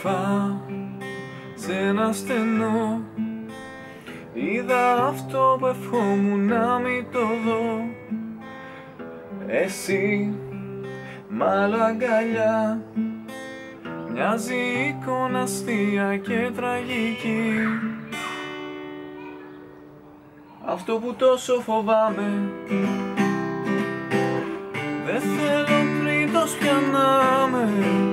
κρυφά σε ένα στενό. Είδα αυτό που ευχόμουν να μην το δω. Εσύ μ' άλλα αγκαλιά Μοιάζει εικόνα αστεία και τραγική. Αυτό που τόσο φοβάμαι. Δεν θέλω τρίτος πια να είμαι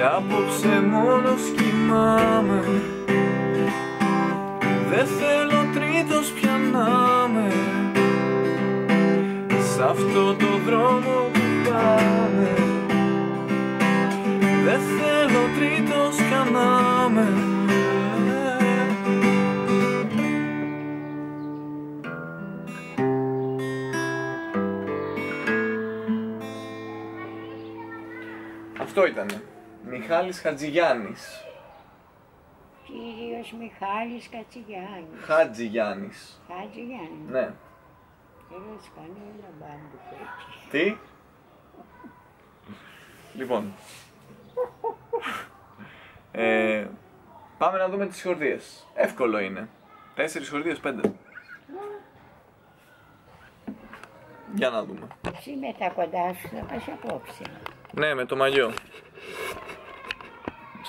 Κι απόψε μόνος κοιμάμαι Δεν θέλω τρίτος πια να είμαι. Σ' αυτό το δρόμο που πάμε. Δεν θέλω τρίτος πια να είμαι Μιχάλης Χατζηγιάννης. Κύριος Μιχάλης Κατσιγιάννης. Χατζηγιάννης. Χατζηγιάννης. Ναι. Κύριος κανένα μπάντου έτσι. Τι; Λοιπόν. Ε, πάμε να δούμε τις συγχορδίες. Εύκολο είναι. Τέσσερις συγχορδίες, πέντε. Για να δούμε. Εσύ με τα κοντά σου θα πας απόψε. Ναι, με το μαγιό.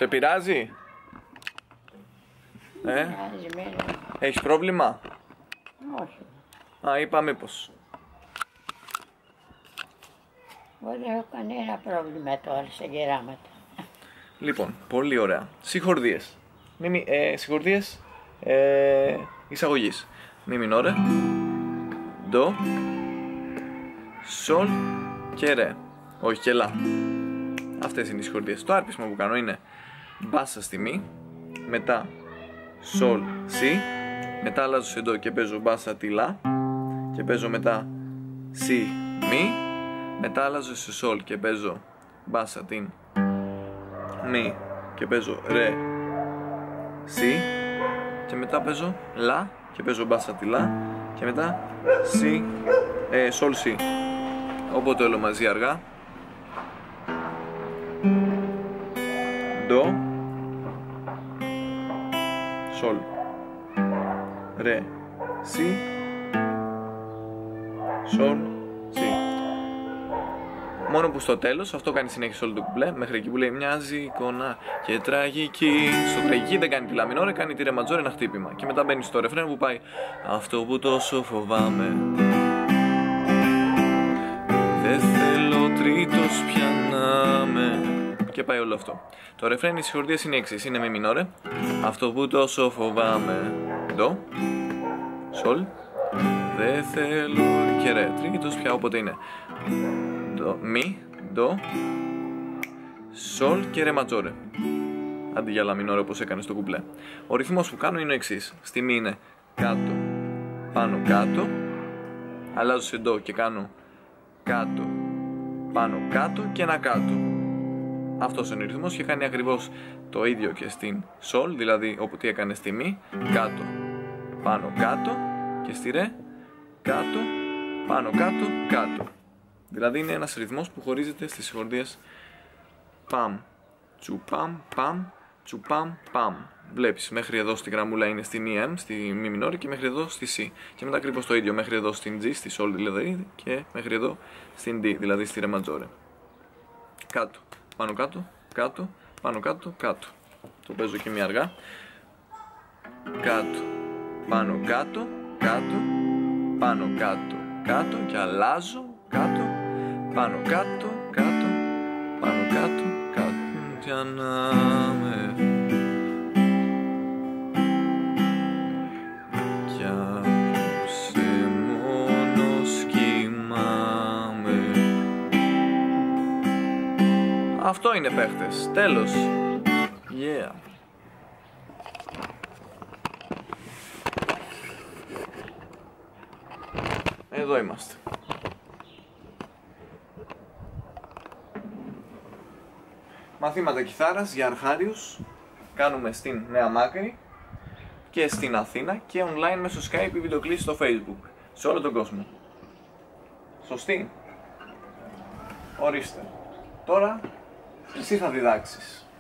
Σε πειράζει; Ε, Ασμένα. έχεις πρόβλημα; Όχι. Α, είπα μήπως. Εγώ δεν έχω κανένα πρόβλημα τώρα σε γεράματα. Λοιπόν, πολύ ωραία. Συγχορδίες. Μη, μη, ε, συγχορδίες ε, εισαγωγής. Μη μινόρε, ντο, σολ και ρε. Όχι και λα. Αυτές είναι οι συγχορδίες. Το άρπισμα που κάνω είναι μπάσα στη μη, μετά σολ, σι, μετά αλλάζω σε ντο και παίζω μπάσα τη λα και παίζω μετά σι, μη, μετά αλλάζω σε σολ και παίζω μπάσα την μη και παίζω ρε σι και μετά παίζω λα και παίζω μπάσα τη λα και μετά σι ε, σολ σι. Οπότε όλο μαζί αργά ρε σι σολ σι Μόνο που στο τέλος, αυτό κάνει συνέχεια όλο το κουμπλέ, μέχρι εκεί που λέει μοιάζει εικόνα και τραγική. Στο τραγική δεν κάνει τη λαμινόρε, κάνει τη ρεματζόρε ένα χτύπημα. Και μετά μπαίνει στο ρεφρέν που πάει Αυτό που τόσο φοβάμαι. Δεν θέλω τρίτος πια να με. Και πάει όλο αυτό. Το ρεφρέν οι συγχορδίες είναι έξι. Είναι με μινόρε. Αυτό που τόσο φοβάμαι. Ντο. Σολ. Δεν θέλω και ρε. Τρίτος πια όποτε είναι ντο, μη, ντο, σολ και ρε ματζόρε. Αντί για λαμινόρε όπως έκανες στο κουμπλέ. Ο ρυθμός που κάνω είναι ο εξής. Στη μη είναι κάτω, πάνω, κάτω. Αλλάζω σε ντο και κάνω κάτω, πάνω, κάτω και ένα κάτω. Αυτός είναι ο ρυθμός και κάνει ακριβώς το ίδιο και στην σολ, δηλαδή όπου τι έκανε στη μη, κάτω, πάνω, κάτω και στη ρε, κάτω, πάνω, κάτω, κάτω. Δηλαδή είναι ένας ρυθμός που χωρίζεται στις συγχορδίες παμ, τσουπαμ, παμ, τσουπαμ, παμ. Βλέπεις, μέχρι εδώ στη γραμμούλα είναι στη μη M, στη μη μινόρη και μέχρι εδώ στη C. Και μετά ακριβώς το ίδιο, μέχρι εδώ στην G, στη Sol δηλαδή και μέχρι εδώ στην D, δηλαδή στη Re majore. Κάτω, πάνω κάτω, κάτω, πάνω κάτω, κάτω. Το παίζω και μία αργά. Κάτω, πάνω κάτω, κάτω, πάνω κάτω, κάτω και αλλάζω, κάτω, πάνω κάτω, κάτω, πάνω κάτω, κάτω. Για να με κι απόψε μόνος κοιμάμαι. Αυτό είναι παίχτες, τέλος Εδώ είμαστε Μαθήματα κιθάρας για αρχάριους κάνουμε στην Νέα Μάκρη και στην Αθήνα και online μέσω Skype ή βιντεοκλήση στο Facebook σε όλο τον κόσμο. Σωστή. Ορίστε. Τώρα εσύ θα διδάξεις.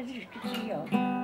Τέσσερις μέτρους και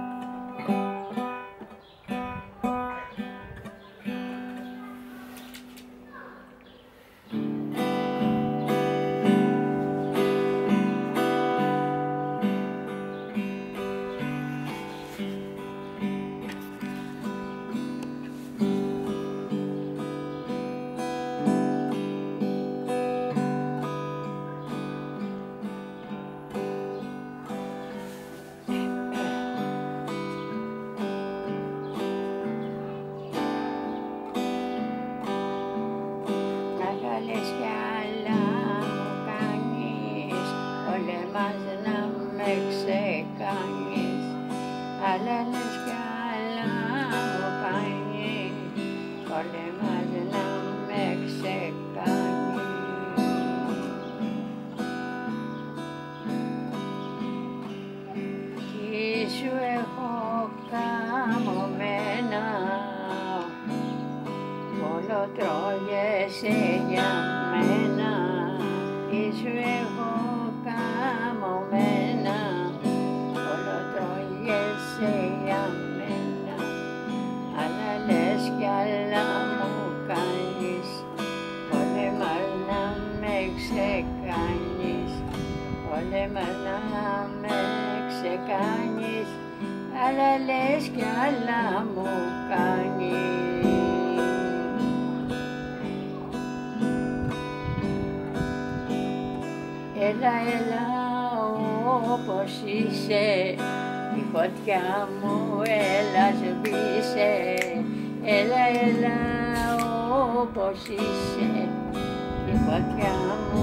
ξεκάνεις Αλλά λες κι άλλα μου κάνεις Πολεμάς να με ξεκάνεις. Τι σου έχω καμωμένα Όλο τρώγεσαι για μένα. Τι σου έχω Πολεμάς να με ξεκάνεις. Αλλά λες κι άλλα μου κάνεις. Έλα, έλα όπως είσαι η φωτιά μου έλα σβήσε. Έλα, έλα όπως είσαι η φωτιά μου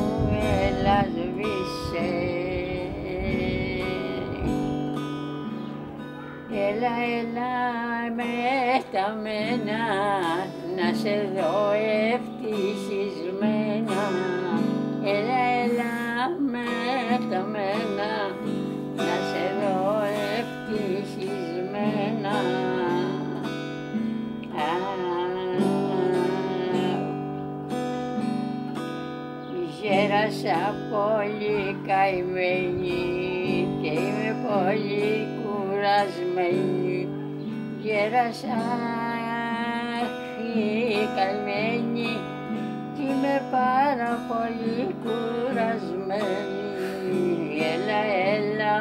τα μένα να σε δω ευτυχισμένα. Έλα, έλα με τα μένα να σε δω ευτυχισμένα. Γέρασα πολύ καημένη και είμαι πολύ κουρασμένη Γέρασα καημένη κι είμαι πάρα πολύ κουρασμένη. Έλα, έλα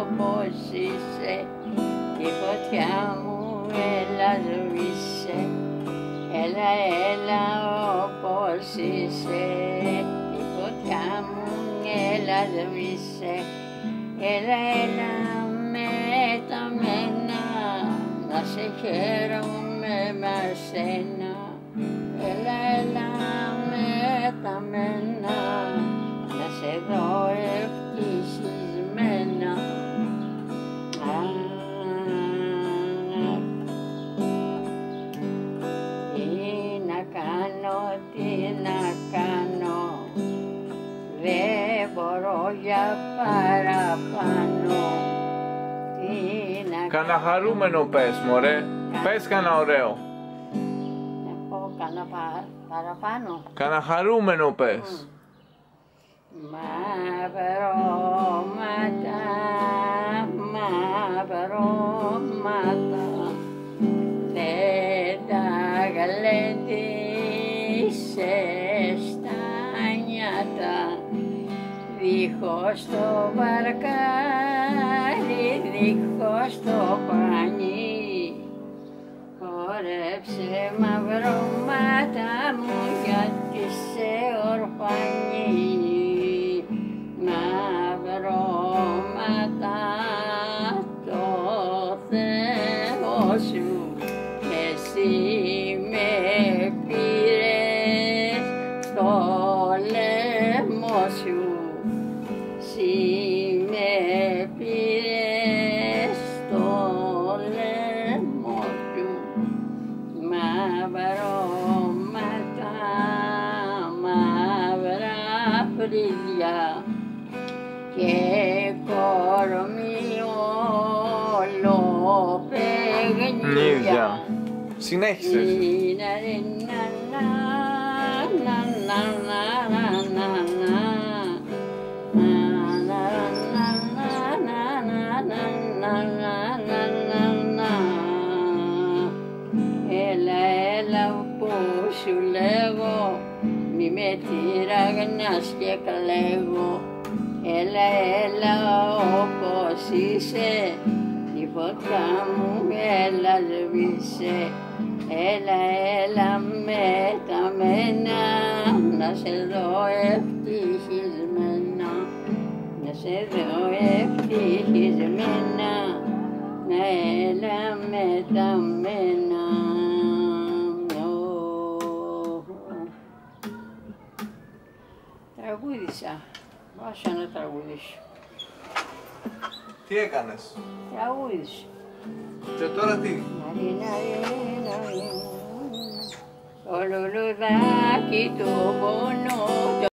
όπως είσαι τη φωτιά μου έλα σβήσε. Έλα, έλα όπως είσαι τη φωτιά μου έλα σβήσε. Έλα, έλα να σε χαίρομαι με σένα. Έλα, έλα με τα μένα να Κάνα χαρούμενο πες μωρέ. Πες κανένα ωραίο. να πω κανένα πα- Παραπάνω. Κάνα χαρούμενο πες. Μαυρώματα, μαυρώματα δεν τα γλέντισε στα νιάτα δίχως το βαρκάρι, δίχως το πανί χόρεψε μαυρώματα μου γιατί σε ορφανεί μαυρώματα το Θεό σου εσύ παιχνίδια. Συνέχισες. Έλα, έλα που σου λέγω μη με τυραγνάς και κλαίγω Έλα, έλα όπως είσαι. Τη φωτιά μου έλα σβήσε Έλα, έλα με τα μένα. Να σε δω ευτυχισμένα. Να σε δω ευτυχισμένα. Να έλα με τα μένα να τραγουδήσω. Τι έκανες; Τραγούδισα. Και τώρα τι; Το λουλουδάκι του πονό